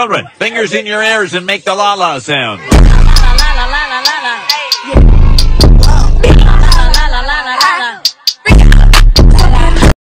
Children, fingers in your ears and make the la la sound.